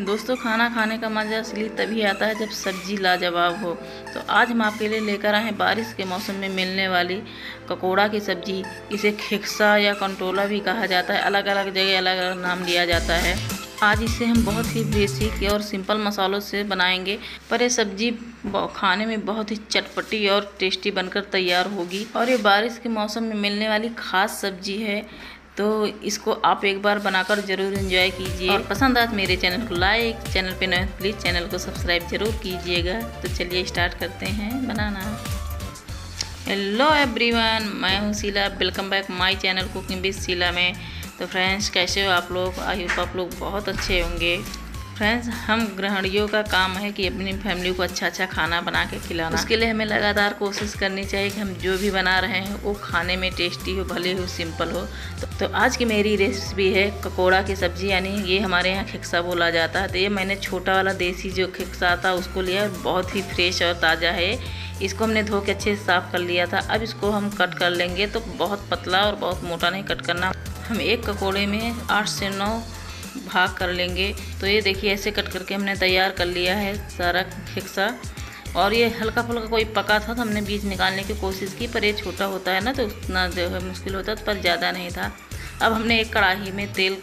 दोस्तों, खाना खाने का मज़ा असली तभी आता है जब सब्ज़ी लाजवाब हो। तो आज हम आपके लिए लेकर आए हैं बारिश के मौसम में मिलने वाली ककोड़ा की सब्ज़ी। इसे खिक्सा या कंटोला भी कहा जाता है। अलग अलग जगह अलग अलग नाम लिया जाता है। आज इसे हम बहुत ही बेसिक और सिंपल मसालों से बनाएँगे, पर ये सब्ज़ी खाने में बहुत ही चटपटी और टेस्टी बनकर तैयार होगी। और ये बारिश के मौसम में मिलने वाली खास सब्ज़ी है। तो इसको आप एक बार बनाकर ज़रूर एंजॉय कीजिए। और पसंद आए तो मेरे चैनल को लाइक चैनल पे नए प्लीज़ चैनल को सब्सक्राइब ज़रूर कीजिएगा। तो चलिए स्टार्ट करते हैं बनाना। हेलो एवरीवन मैं हूँ Sheela. Welcome back my channel cooking with Sheela में। तो फ्रेंड्स कैसे हो आप लोग? आई होप आप लोग बहुत अच्छे होंगे। फ्रेंड्स हम ग्रहणियों का काम है कि अपनी फैमिली को अच्छा अच्छा खाना बना के खिलाना। उसके लिए हमें लगातार कोशिश करनी चाहिए कि हम जो भी बना रहे हैं वो खाने में टेस्टी हो भले हो सिंपल हो। तो, तो आज की मेरी रेसिपी है ककोड़ा की सब्ज़ी यानी ये हमारे यहाँ खिक्सा बोला जाता है। तो ये मैंने छोटा वाला देसी जो खिक्सा था उसको लिया बहुत ही फ्रेश और ताज़ा है। इसको हमने धो के अच्छे से साफ़ कर लिया था। अब इसको हम कट कर लेंगे तो बहुत पतला और बहुत मोटा नहीं कट करना। हम एक ककोड़े में आठ से नौ भाग कर लेंगे। तो ये देखिए, ऐसे कट करके हमने तैयार कर लिया है सारा खिक्सा और ये हल्का फुल्का कोई पका था तो हमने बीज निकालने की कोशिश की, पर ये छोटा होता है ना तो उतना जो है मुश्किल होता पर ज़्यादा नहीं था। अब हमने एक कढ़ाई में तेल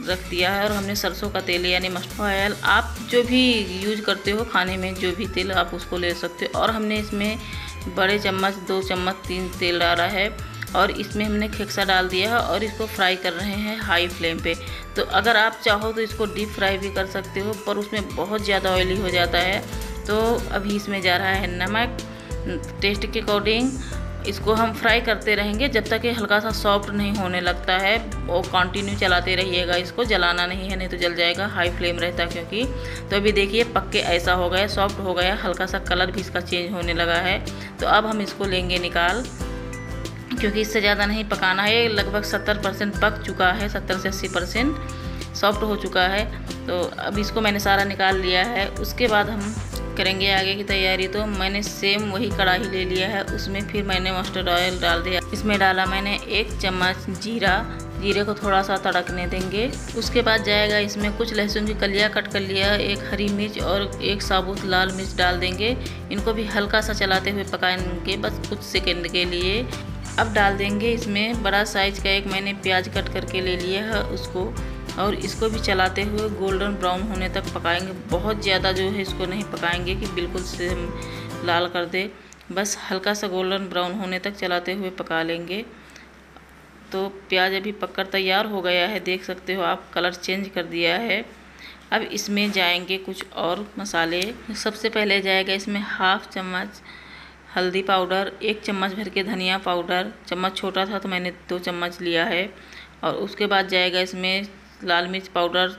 रख दिया है और हमने सरसों का तेल, यानी मस्टर्ड ऑयल, आप जो भी यूज़ करते हो खाने में, जो भी तेल आप उसको ले सकते हो। और हमने इसमें बड़े चम्मच, दो चम्मच, तीन तेल डाला है। और इसमें हमने खेक्सा डाल दिया है और इसको फ्राई कर रहे हैं हाई फ्लेम पे। तो अगर आप चाहो तो इसको डीप फ्राई भी कर सकते हो, पर उसमें बहुत ज़्यादा ऑयली हो जाता है। तो अभी इसमें जा रहा है नमक टेस्ट के अकॉर्डिंग इसको हम फ्राई करते रहेंगे जब तक ये हल्का सा सॉफ्ट नहीं होने लगता है। वो कंटिन्यू चलाते रहिएगा इसको, जलाना नहीं है, नहीं तो जल जाएगा हाई फ्लेम रहता क्योंकि। तो अभी देखिए, पक्के ऐसा हो गया सॉफ्ट हो गया, हल्का सा कलर भी इसका चेंज होने लगा है। तो अब हम इसको लेंगे निकाल। क्योंकि इससे ज़्यादा नहीं पकाना है। लगभग सत्तर परसेंट पक चुका है, सत्तर से अस्सी परसेंट सॉफ्ट हो चुका है। तो अब इसको मैंने सारा निकाल लिया है। उसके बाद हम करेंगे आगे की तैयारी। तो मैंने सेम वही कढ़ाई ले लिया है। उसमें फिर मैंने मस्टर्ड ऑयल डाल दिया। इसमें डाला मैंने एक चम्मच जीरा। जीरे को थोड़ा सा तड़कने देंगे। उसके बाद जाएगा इसमें कुछ लहसुन की कलिया कट कर लिया। एक हरी मिर्च और एक साबुत लाल मिर्च डाल देंगे। इनको भी हल्का सा चलाते हुए पकाएँगे, बस कुछ सेकेंड के लिए। अब डाल देंगे इसमें, बड़ा साइज़ का एक मैंने प्याज कट करके ले लिया है उसको। और इसको भी चलाते हुए गोल्डन ब्राउन होने तक पकाएँगे। बहुत ज़्यादा जो है इसको नहीं पकाएँगे कि बिल्कुल से लाल कर दे। बस हल्का सा गोल्डन ब्राउन होने तक चलाते हुए पका लेंगे। तो प्याज अभी पककर तैयार हो गया है, देख सकते हो आप कलर चेंज कर दिया है। अब इसमें जाएँगे कुछ और मसाले। सबसे पहले जाएगा इसमें हाफ़ चम्मच हल्दी पाउडर, एक चम्मच भर के धनिया पाउडर, चम्मच छोटा था तो मैंने दो चम्मच लिया है। और उसके बाद जाएगा इसमें लाल मिर्च पाउडर,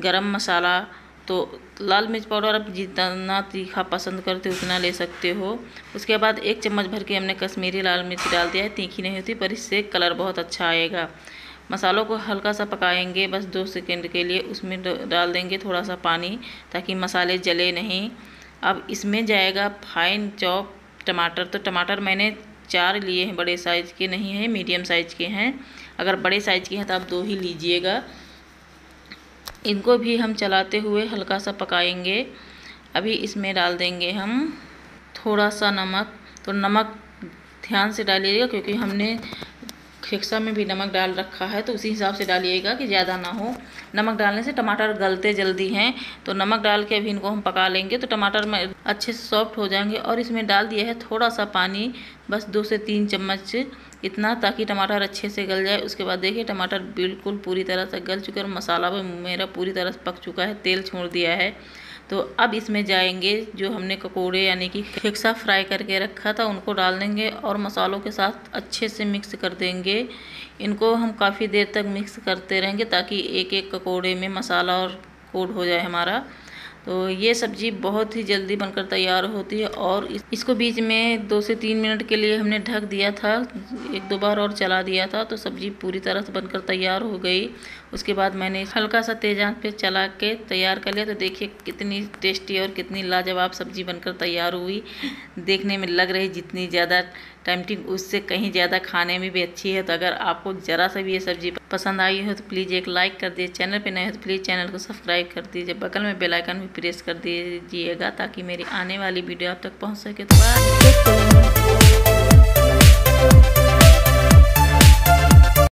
गरम मसाला। तो लाल मिर्च पाउडर आप जितना तीखा पसंद करते हो, उतना ले सकते हो। उसके बाद एक चम्मच भर के हमने कश्मीरी लाल मिर्च डाल दिया है। तीखी नहीं होती, पर इससे कलर बहुत अच्छा आएगा। मसालों को हल्का सा पकाएँगे, बस दो सेकंड के लिए उसमें डाल देंगे थोड़ा सा पानी ताकि मसाले जले नहीं। अब इसमें जाएगा फाइन चॉप टमाटर तो टमाटर मैंने चार लिए हैं, बड़े साइज़ के नहीं हैं मीडियम साइज़ के हैं। अगर बड़े साइज़ के हैं तो आप दो ही लीजिएगा। इनको भी हम चलाते हुए हल्का सा पकाएँगे। अभी इसमें डाल देंगे हम थोड़ा सा नमक। तो नमक ध्यान से डालिएगा, क्योंकि हमने खेक्सा में भी नमक डाल रखा है तो उसी हिसाब से डालिएगा कि ज़्यादा ना हो। नमक डालने से टमाटर गलते जल्दी हैं तो नमक डाल के अभी इनको हम पका लेंगे तो टमाटर में अच्छे से सॉफ्ट हो जाएँगे और इसमें डाल दिया है थोड़ा सा पानी, बस दो से तीन चम्मच इतना, ताकि टमाटर अच्छे से गल जाए। उसके बाद देखिए, टमाटर बिल्कुल पूरी तरह से गल चुके और मसाला भी मेरा पूरी तरह से पक चुका है, तेल छोड़ दिया है। तो अब इसमें जाएँगे जो हमने ककोड़े यानी कि खेक्सा फ्राई करके रखा था, उनको डाल देंगे और मसालों के साथ अच्छे से मिक्स कर देंगे। इनको हम काफ़ी देर तक मिक्स करते रहेंगे ताकि एक एक ककोड़े में मसाला और कोड हो जाए हमारा। तो ये सब्ज़ी बहुत ही जल्दी बनकर तैयार होती है और इसको बीच में दो से तीन मिनट के लिए हमने ढक दिया था, एक दो बार और चला दिया था तो सब्ज़ी पूरी तरह से बनकर तैयार हो गई। उसके बाद मैंने हल्का सा तेज आँच पे चला के तैयार कर लिया। तो देखिए कितनी टेस्टी और कितनी लाजवाब सब्ज़ी बनकर तैयार हुई। देखने में लग रही जितनी ज़्यादा टाइमटिंग उससे कहीं ज़्यादा खाने में भी अच्छी है। तो अगर आपको ज़रा सा भी ये सब्ज़ी पसंद आई हो तो प्लीज़ एक लाइक कर दीजिए, चैनल पे नए हो तो प्लीज़ चैनल को सब्सक्राइब कर दीजिए, बगल में बेल आइकन भी प्रेस कर दीजिएगा ताकि मेरी आने वाली वीडियो आप तक पहुँच सके। तो